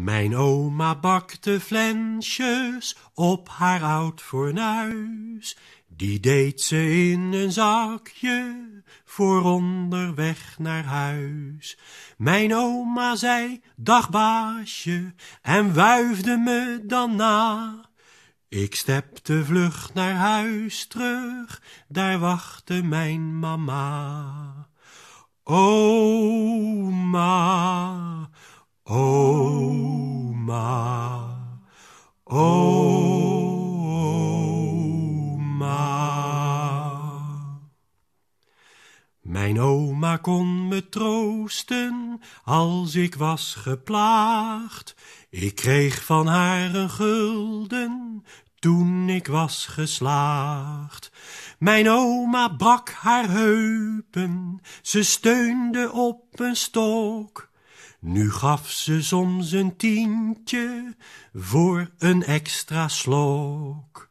Mijn oma bakte flensjes op haar oud fornuis. Die deed ze in een zakje voor onderweg naar huis. Mijn oma zei, dag baasje, en wuifde me dan na. Ik stepte vlug naar huis terug, daar wachtte mijn mama. Oma kon me troosten als ik was geplaagd. Ik kreeg van haar een gulden toen ik was geslaagd. Mijn oma brak haar heupen, ze steunde op een stok. Nu gaf ze soms een tientje voor een extra slok.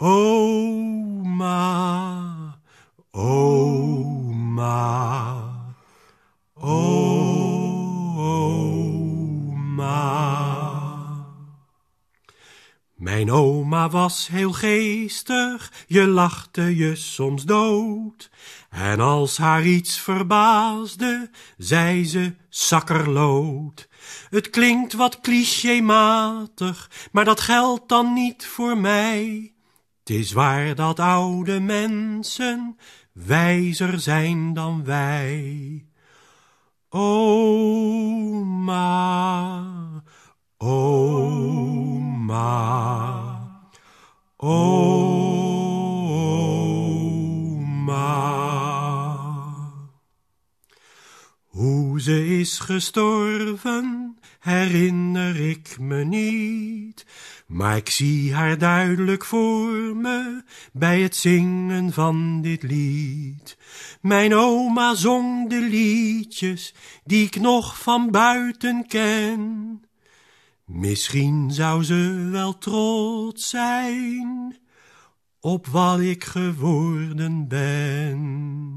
Oma, Mijn oma was heel geestig, je lachte je soms dood. En als haar iets verbaasde, zei ze sakkerlood. Het klinkt wat clichématig, maar dat geldt dan niet voor mij. Het is waar dat oude mensen wijzer zijn dan wij. Oma, oma, oma. Hoe ze is gestorven, herinner ik me niet, maar ik zie haar duidelijk voor me bij het zingen van dit lied. Mijn oma zong de liedjes die ik nog van buiten ken. Misschien zou ze wel trots zijn op wat ik geworden ben.